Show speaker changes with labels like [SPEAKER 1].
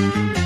[SPEAKER 1] Thank you.